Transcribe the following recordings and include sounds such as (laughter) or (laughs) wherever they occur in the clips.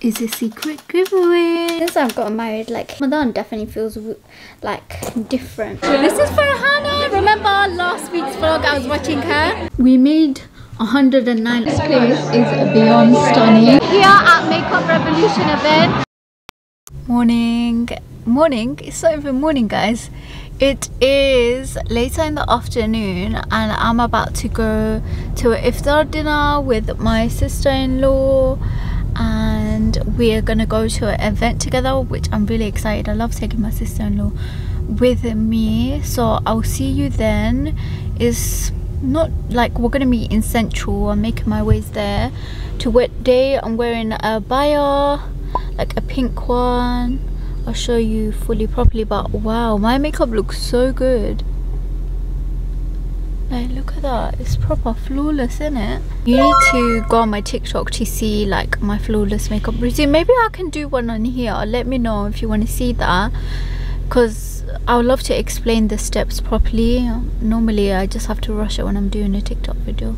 is a secret giveaway. Since I've gotten married, like Ramadan definitely feels like different. This is for Hannah. Remember last week's vlog? I was watching her. We made 109. This place is beyond stunning. Here at Makeup Revolution event. Morning, morning. It's not even morning, guys. It is later in the afternoon, and I'm about to go to an iftar dinner with my sister-in-law and we're gonna go to an event together which i'm really excited. I love taking my sister-in-law with me. So i'll see you then. Is not like we're gonna meet in central. I'm making my ways there to what day. I'm wearing a abaya like a pink one. I'll show you fully properly but wow my makeup looks so good like look at that, it's proper flawless isn't it? You need to go on my TikTok to see like my flawless makeup routine. Maybe I can do one on here. Let me know if you want to see that. Because I would love to explain the steps properly. Normally I just have to rush it when I'm doing a TikTok video.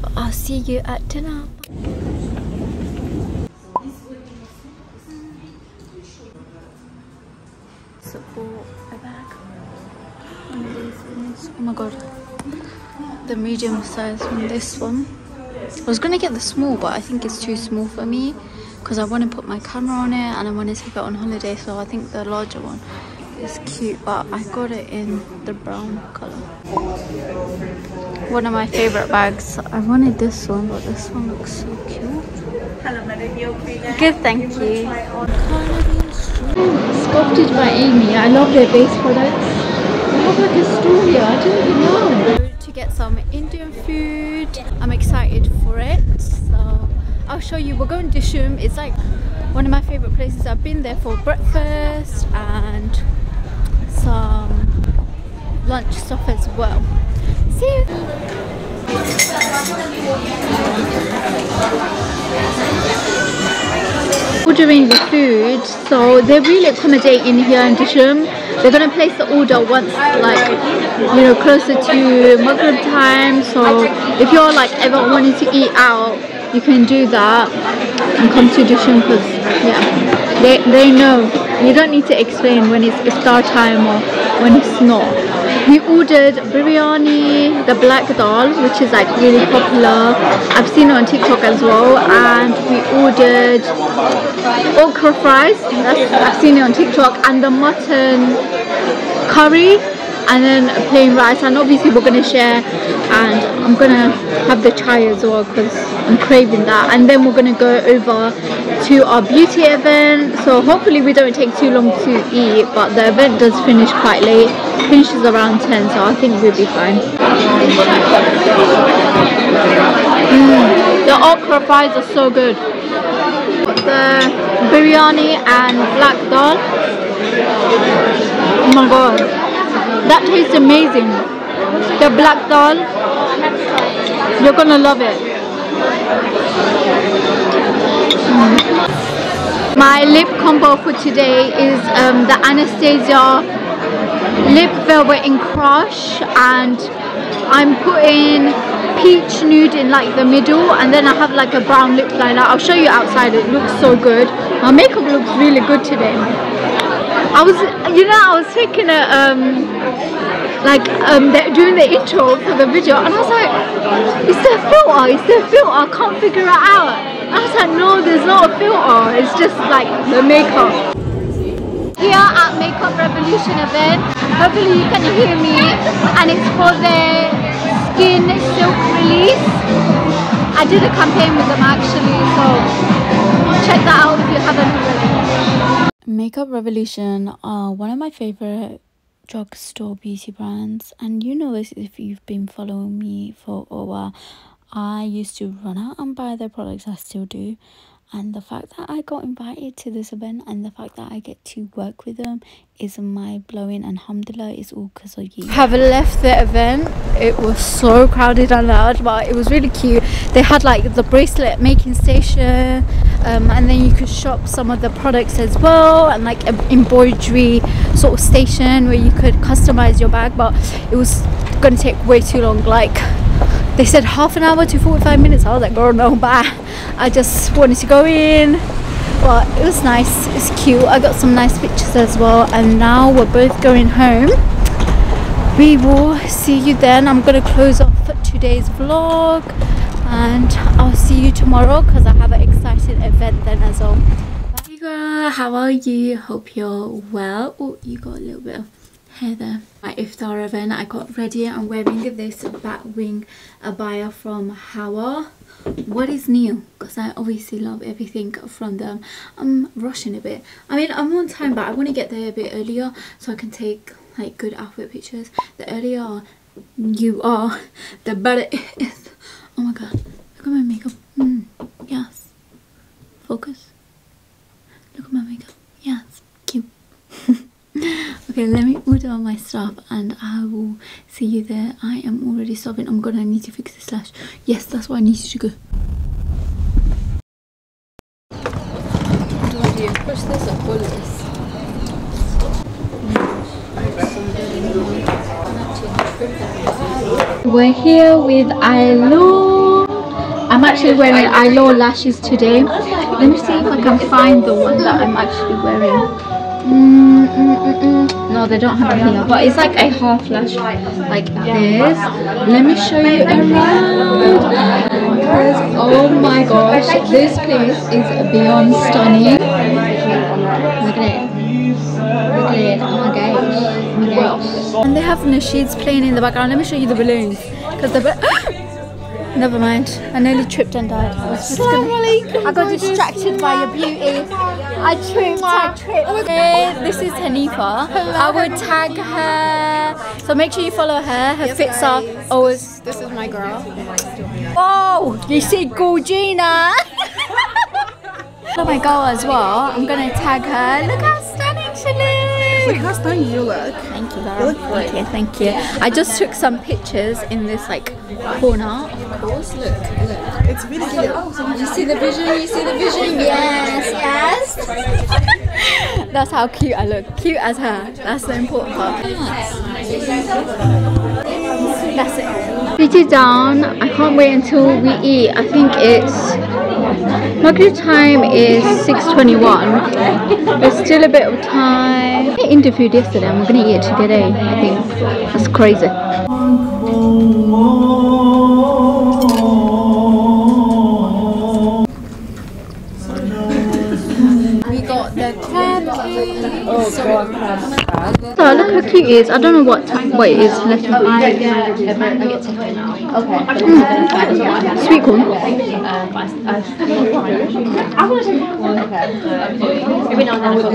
So I'll see you at dinner. Oh my god the medium size from this one. I was gonna get the small, but I think it's too small for me because I want to put my camera on it and I want to take it on holiday. So I think the larger one is cute, but I got it in the brown color. One of my favorite bags. I wanted this one, but this one looks so cute. Hello, Madam. Okay, good, thank you. Sculpted by Aimee. I love their base products. They have like a story. I didn't even know some Indian food. I'm excited for it. So I'll show you. We're going to Dishoom. It's like one of my favorite places. I've been there for breakfast and some lunch stuff as well. See you. Ordering the food, so they're really accommodating here in Dishoom they're gonna place the order once like you know closer to Maghrib time so if you're like ever wanting to eat out you can do that and come to Dishoom because yeah they, they know. You don't need to explain when it's iftar time or when it's not. We ordered biryani the black dal which is like really popular. I've seen it on tiktok as well and we ordered okra fries That's, i've seen it on tiktok and the mutton curry and then plain rice and obviously we're gonna share and i'm gonna have the chai as well because i'm craving that. And then we're gonna go over to our beauty event so hopefully we don't take too long to eat but the event does finish quite late it finishes around 10 so I think we'll be fine. Mm, the okra fries are so good the biryani and black dal. Oh my god. That tastes amazing. The black dal. You're gonna love it. My lip combo for today is um, the Anastasia lip velvet in crush and I'm putting peach nude in like the middle and then I have like a brown lip liner. I'll show you outside. It looks so good. My makeup looks really good today. I was you know I was taking a um like um doing the intro for the video and I was like is there a filter? Is there a filter? I can't figure it out. I was like, no, there's not a filter. It's just like the makeup. Here at Makeup Revolution event, hopefully you can hear me, and it's for the skin silk release. I did a campaign with them actually, so check that out if you haven't already. Makeup Revolution are one of my favorite drugstore beauty brands and you know this if you've been following me for a while I used to run out and buy their products, I still do. And the fact that I got invited to this event and the fact that I get to work with them is mind blowing. And alhamdulillah, it's all because of you. Have left the event. It was so crowded and loud, but it was really cute. They had like the bracelet making station, um, and then you could shop some of the products as well, and like an embroidery sort of station where you could customize your bag. But it was gonna take way too long. Like they said half an hour to 45 minutes. I was like, girl, no, (laughs) bye. I just wanted to go in, but it was nice. It's cute. I got some nice pictures as well. And now we're both going home. We will see you then. I'm gonna close off today's vlog. And i'll see you tomorrow because i have an exciting event then as well. Bye girl. How are you? Hope you're well. Oh you got a little bit of hair there. My iftar event i got ready i'm wearing this bat wing abaya from hawa. What is new? Because i obviously love everything from them. I'm rushing a bit. I mean i'm on time but i want to get there a bit earlier so i can take like good outfit pictures. The earlier you are the better it is. Oh my god. Look at my makeup. Mm, yes. Focus. Look at my makeup. Yes. Cute (laughs) okay let me order all my stuff and i will see you there. I am already stopping i'm oh gonna need to fix this lash yes that's why i need to go. Do I do push this or pull this? We're here with Eylure I'm actually wearing Eylure lashes today. Let me see if I can find the one that I'm actually wearing Mm, mm, mm, mm. no they don't have it here but it's like a half lash like this let me show you around. Oh my gosh this place is beyond stunning. Look at it. Look at it. Oh my gosh. Oh my gosh. And they have nasheeds playing in the background. Let me show you the balloons. Because the (gasps) Never mind. I nearly tripped and died. I, was just gonna, I got distracted by your beauty. I tripped, I tripped. Okay, this is Hanifa. I will tag her. So make sure you follow her. Her fits are always. This is my girl. Oh, you see Gorgina. (laughs) follow my girl as well. I'm gonna tag her. Look how stunning she looks. Look how stunning you look. Thank you, girl. Thank you, thank you. I just took some pictures in this like corner. Of course, look, look. It's really cute. Oh, you see the vision? You see the vision? Yes, yes. (laughs) That's how cute I look. Cute as her. That's the important part. That's it. Pretty down. I can't wait until we eat. I think it's Maghrib time is 6.21. There's still a bit of time. I food yesterday. I'm gonna eat it today. I think that's crazy. We got the crab Oh So look how cute it is. I don't know what what it is Mm. Sweet corn.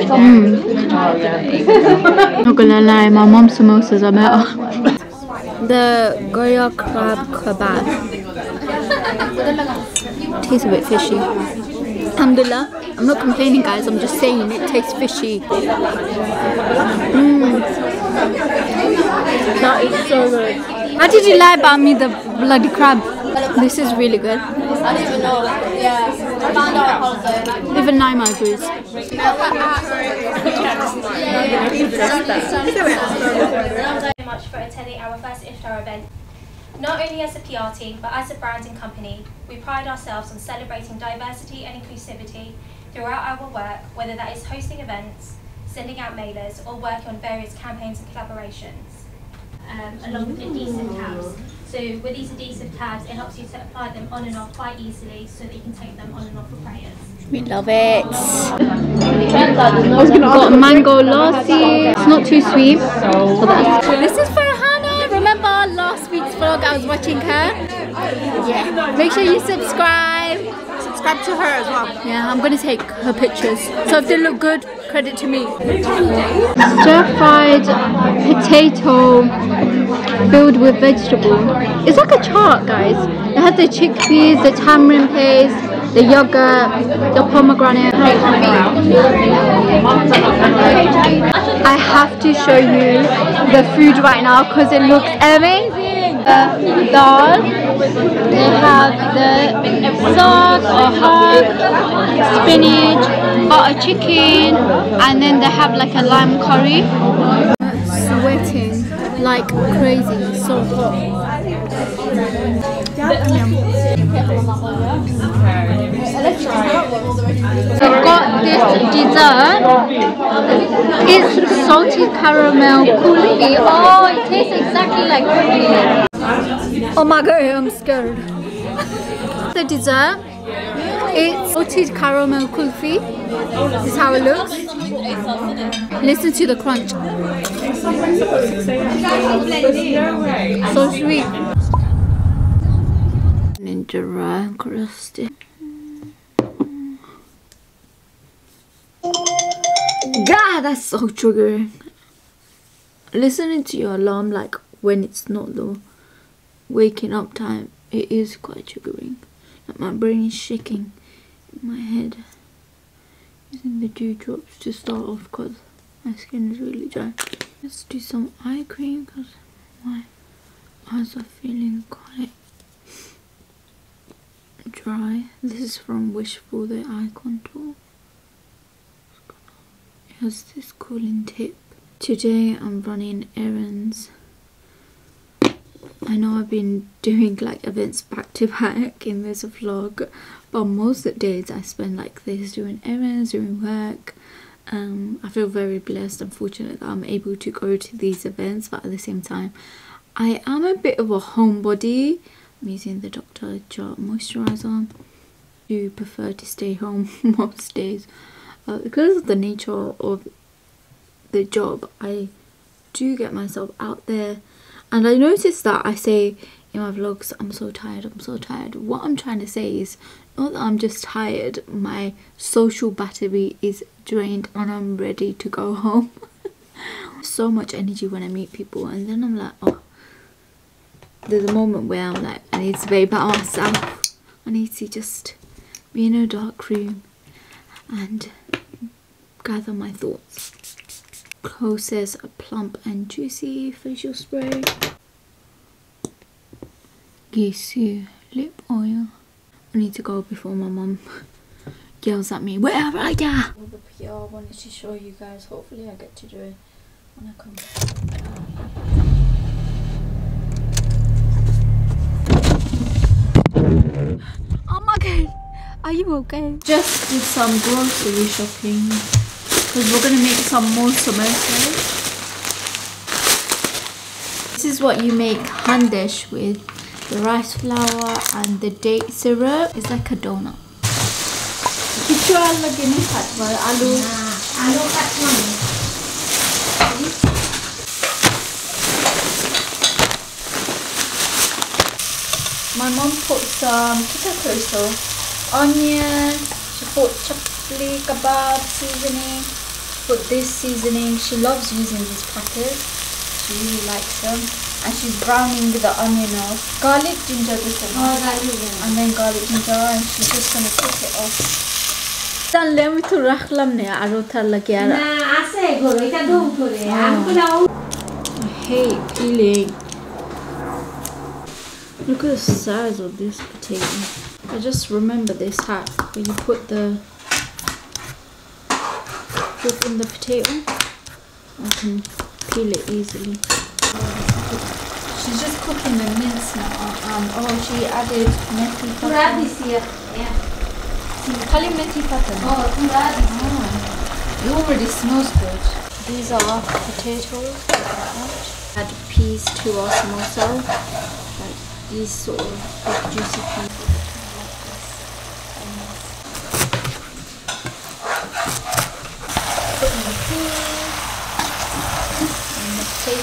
Mm. (laughs) Not gonna lie, my mom's samosas are better. The Goya crab kebab. Tastes a bit fishy. Alhamdulillah. I'm not complaining guys, I'm just saying it tastes fishy. Mm. That is so good. How did you lie about me, the bloody crab? This is really good. I don't even know. Yeah, I found out holiday. Even Naima agrees. very much for attending our first iftar event. Not only as a PR team, but as a brand and company, we pride ourselves on celebrating diversity and inclusivity throughout our work, whether that is hosting events, sending out mailers, or working on various campaigns and collaborations. Um, along with adhesive tabs. So with these adhesive tabs, it helps you to apply them on and off quite easily so that you can take them on and off for prayers. We love it. We've got mango lassi. It's not too sweet. So that's this is for Hannah. Remember last week's vlog I was watching her? Yeah. Make sure you subscribe. Subscribe to her as well. Yeah, I'm gonna take her pictures. So if they look good, credit to me. Stir-fried potato filled with vegetable. It's like a chart, guys. It has the chickpeas, the tamarind paste, the yogurt, the pomegranate. I have to show you the food right now because it looks amazing. The dal, they have the sauce or hog, spinach, butter chicken, and then they have like a lime curry. Sweating like crazy, so hot. I've got this dessert. It's salted caramel kulfi. Oh, it tastes exactly like kulfi. Oh my god, I'm scared. the dessert. It's salted caramel kulfi. This is how it looks. Listen to the crunch. So sweet. Ninja crusty. God, that's so triggering. Listening to your alarm like when it's not the waking up time, it is quite triggering. My brain is shaking in my head. Using the dewdrops to start off because my skin is really dry. Let's do some eye cream because my eyes are feeling quite dry. This is from Wishful the eye contour. It has this cooling tip. Today I'm running errands. I know I've been doing like events back to back in this vlog, but most of the days I spend like this doing errands, doing work. Um, I feel very blessed and fortunate that I'm able to go to these events, but at the same time, I am a bit of a homebody. I'm using the Dr. Jart moisturizer. Do prefer to stay home (laughs) most days uh, because of the nature of the job. I do get myself out there, and I noticed that I say in my vlogs, "I'm so tired. I'm so tired." What I'm trying to say is not that I'm just tired. My social battery is drained, and I'm ready to go home. (laughs) so much energy when I meet people, and then I'm like, oh there's a moment where I'm like, I need to be by myself. I need to just be in a dark room and gather my thoughts. Kosas a plump and juicy facial spray. Gisou lip oil. I need to go before my mum (laughs) yells at me, Where are you? All the PR I wanted to show you guys. Hopefully I get to do it when I come back. (gasps) Oh my god, are you okay? Just did some grocery shopping because we're going to make some more samosas. This is what you make handish with the rice flour and the date syrup. It's like a donut. Kichu ala gini katwa alu alu katwa. My mom put some ketchup sauce, Onion. she put chapli, kebab, seasoning put this seasoning. She loves using these packets. She really likes them. And she's browning the onion off. Garlic ginger this one. And then garlic ginger and she's just gonna cook it off. জানলে আমি তো রাখলাম না আরো তার লাগে আর না আছে গরু এটা দম করে আমি কইলাম I hate peeling. Look at the size of this potato. I just remember this hack where you put the within the potato. I can peel it easily. She's just cooking the mince now. Um, oh, she added methi pattern. Kuradis here, yeah. Kali methi pattern. Oh, kuradis. Oh. It already smells good. These are potatoes Add peas to our samosa. Like these sort of juicy peas.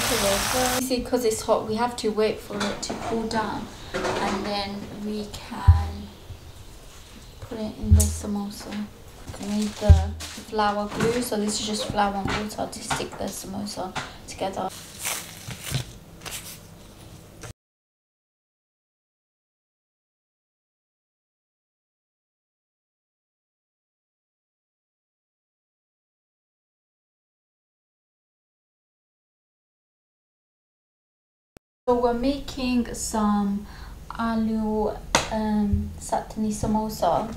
Potato. See, because it's hot, we have to wait for it to cool down. And then we can put it in the samosa. Made the flour glue, so this is just flour and water to stick the samosa together. So we're making some aloo um, satni samosa.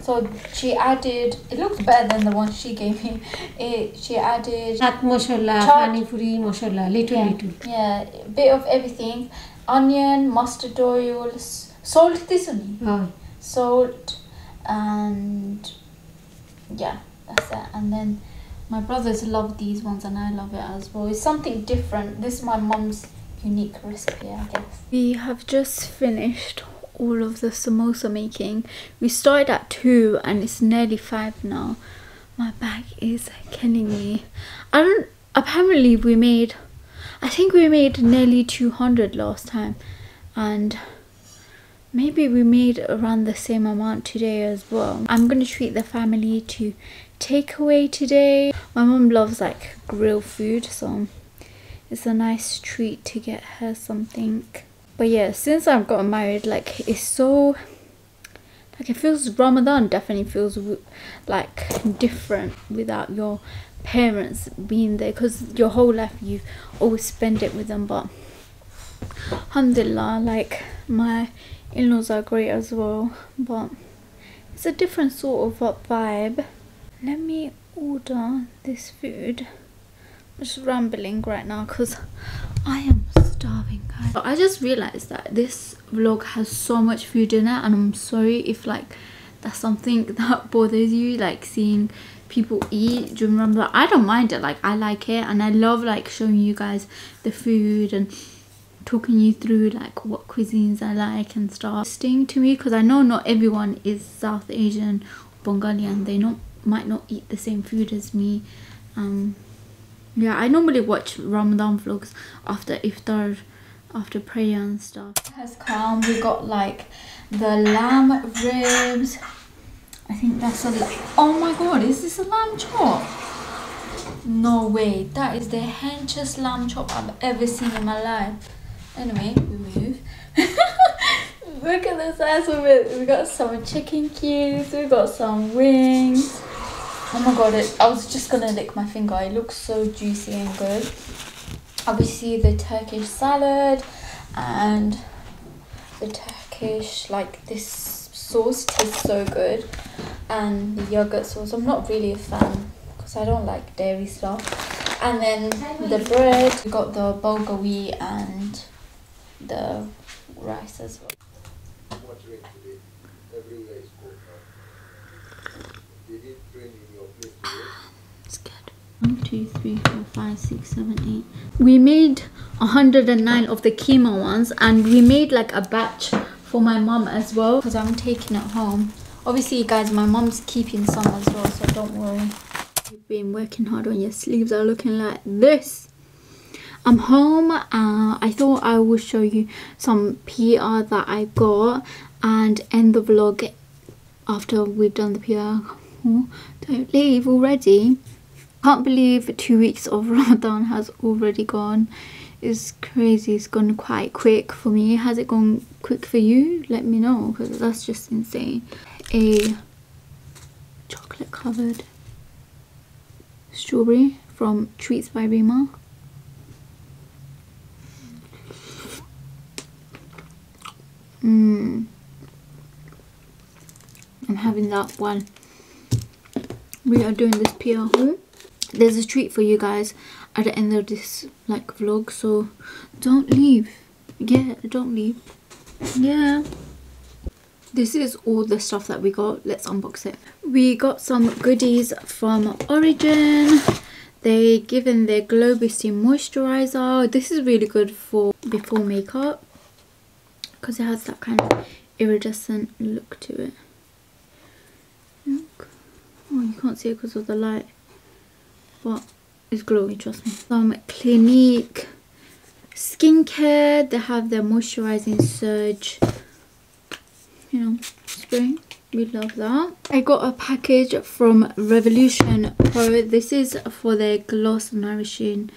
So she added, it looks better than the one she gave me. It, she added... Chaat masala, pani puri masala, little, yeah, little. Yeah, bit of everything. Onion, mustard oil, salt this one. Oh. Salt and yeah, that's it. And then my brothers love these ones and I love it as well. It's something different. This is my mom's unique recipe I guess. We have just finished all of the samosa making. We started at 2 and it's nearly 5 now. My back is killing me. I don't apparently we made I think we made nearly 200 last time. And maybe we made around the same amount today as well. I'm gonna treat the family to takeaway today. My mom loves like grill food so it's a nice treat to get her something. But yeah since i've gotten married like it's so like it feels ramadan definitely feels like different without your parents being there. Because your whole life you always spend it with them but alhamdulillah like my in-laws are great as well but it's a different sort of vibe. Let me order this food just rambling right now because I am starving guys I just realized that this vlog has so much food in it and I'm sorry if like that's something (laughs) that bothers you like seeing people eat during Ramadan I don't mind it like I like it and I love like showing you guys the food and talking you through like what cuisines I like and stuff. Sting to me because I know not everyone is South Asian Bengali and they not might not eat the same food as me. Um, yeah, I normally watch Ramadan vlogs after iftar, after prayer and stuff. Has come. We got like the lamb ribs. I think that's a. Oh my god, is this a lamb chop? No way, that is the henchest lamb chop I've ever seen in my life. Anyway, we move. (laughs) Look at the size of it. We got some chicken cubes. We got some wings. Oh my god, it, I was just gonna lick my finger. It looks so juicy and good. Obviously the Turkish salad and the Turkish, like this sauce tastes so good. And the yogurt sauce. I'm not really a fan because I don't like dairy stuff. And then the bread, we got the bulgogi and the rice as well. It's good. One, two, three, four, five, six, seven, eight. We made 109 of the keema ones and we made like a batch for my mom as well because I'm taking it home. Obviously guys, my mom's keeping some as well, so don't worry. You've been working hard on your sleeves are looking like this. I'm home uh, I thought I would show you some PR that I got and end the vlog after we've done the PR oh, don't leave already can't believe two weeks of (laughs) Ramadan has already gone it's crazy it's gone quite quick for me has it gone quick for you let me know because that's just insane a chocolate covered strawberry from Treats by Rima Mmm. I'm having that one. We are doing this PR haul. There's a treat for you guys at the end of this like vlog, so don't leave. Yeah, don't leave. Yeah. This is all the stuff that we got. Let's unbox it. We got some goodies from Origin. They given their Glow Moisturizer. This is really good for before makeup because it has that kind of iridescent look to it. Look. Oh, you can't see it because of the light, but it's glowy, trust me. Some Clinique skincare. They have their moisturizing surge, you know, spray. We love that. I got a package from Revolution Pro. This is for their gloss nourishing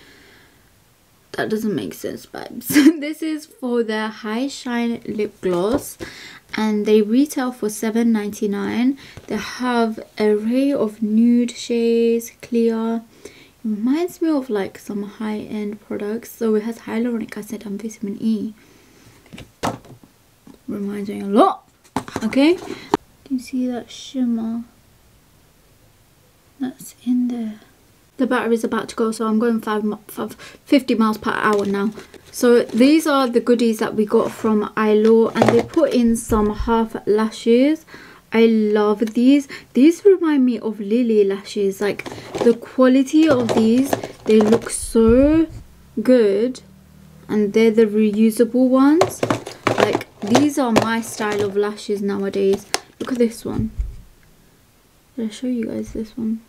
that doesn't make sense vibes. (laughs) This is for the high shine lip gloss and they retail for 7.99 they have array of nude shades clear. It reminds me of like some high-end products. So it has hyaluronic acid and vitamin e. Reminds me a lot. Okay? Can you see that shimmer? That's in there the battery is about to go so I'm going five, five, 50 miles per hour now so these are the goodies that we got from Eylure and they put in some half lashes I love these. These remind me of Lily lashes. Like the quality of these, they look so good. And they're the reusable ones. Like these are my style of lashes nowadays. Look at this one. Did I show you guys this one?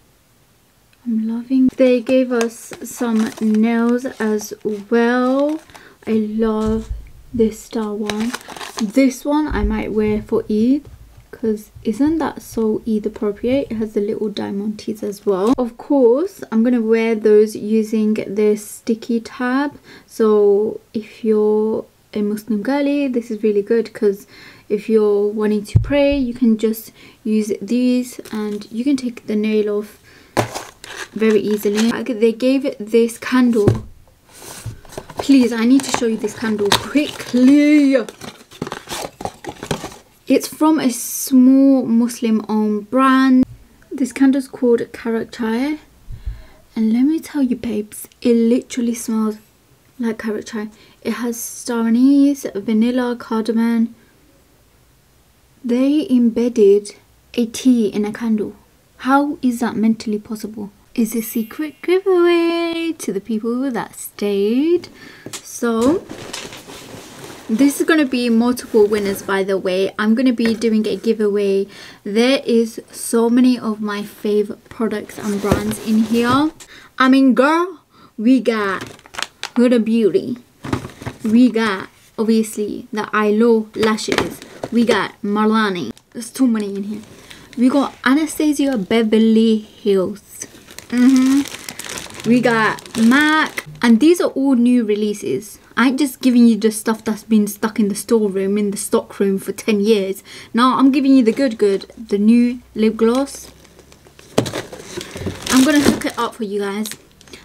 I'm loving. They gave us some nails as well. I love this star one. This one I might wear for Eid because isn't that so Eid appropriate? It has the little diamond teeth as well. Of course, I'm going to wear those using this sticky tab. So if you're a Muslim girly, this is really good because if you're wanting to pray, you can just use these and you can take the nail off very easily. They gave this candle. Please, I need to show you this candle quickly. It's from a small Muslim owned brand. This candle is called Karak Chai. And let me tell you babes, it literally smells like Karak chai. It has star anise, vanilla, cardamom. They embedded a tea in a candle. How is that mentally possible? Is a secret giveaway to the people that stayed. So this is going to be multiple winners by the way. I'm going to be doing a giveaway. There is so many of my favorite products and brands in here. I mean girl we got Huda Beauty. We got obviously the Eylure lashes. We got Milani. There's too many in here. We got Anastasia Beverly Hills mm -hmm. we got MAC and these are all new releases I ain't just giving you the stuff that's been stuck in the storeroom, in the stockroom for 10 years. Now I'm giving you the good good, the new lip gloss. I'm going to hook it up for you guys.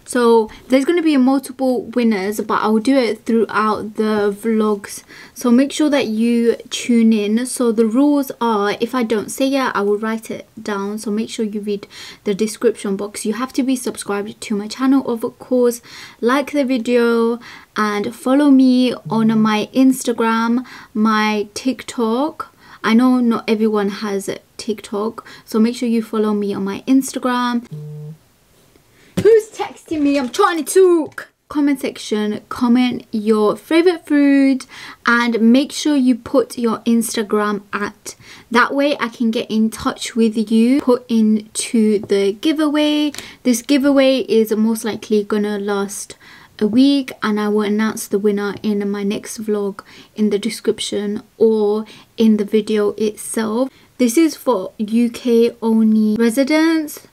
So there's going to be multiple winners, but I'll do it throughout the vlogs. So make sure that you tune in. So the rules are, if I don't say it, I will write it down. So make sure you read the description box. You have to be subscribed to my channel, of course. Like the video and follow me on my Instagram, my TikTok. I know not everyone has TikTok, so make sure you follow me on my Instagram. Texting me? I'm trying to talk. Comment section, comment your favorite food and make sure you put your Instagram at. That way I can get in touch with you, put into the giveaway. This giveaway is most likely gonna last a week and I will announce the winner in my next vlog in the description or in the video itself. This is for UK only residents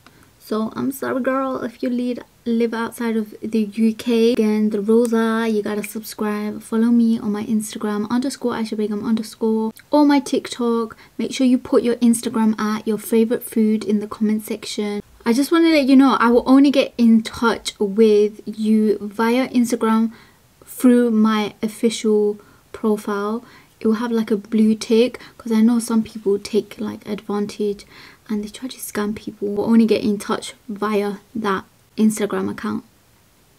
so i'm sorry girl if you lead, live outside of the uk again the rules are you gotta subscribe follow me on my instagram underscore aysha begum underscore or my tiktok. Make sure you put your instagram at your favorite food in the comment section. I just want to let you know i will only get in touch with you via instagram through my official profile. It will have like a blue tick because i know some people take like advantage and they try to scam people will only get in touch via that Instagram account.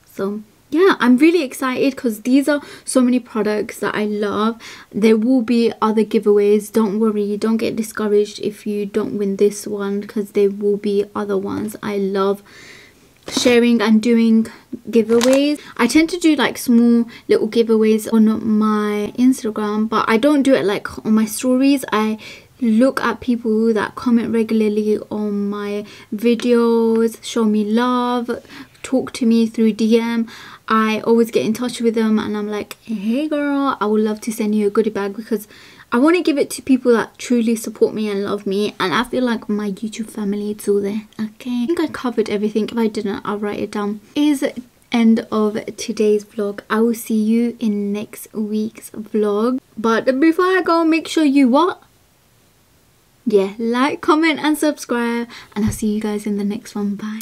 So yeah, I'm really excited because these are so many products that I love. There will be other giveaways. Don't worry, don't get discouraged if you don't win this one because there will be other ones. I love sharing and doing giveaways i tend to do like small little giveaways on my instagram but i don't do it like on my stories i look at people that comment regularly on my videos show me love talk to me through dm i always get in touch with them and i'm like hey girl i would love to send you a goodie bag because i want to give it to people that truly support me and love me and i feel like my youtube family is all there. Okay. I think i covered everything. If i didn't i'll write it down. Is end of today's vlog. I will see you in next week's vlog. But before i go make sure you what yeah like comment and subscribe. And i'll see you guys in the next one. Bye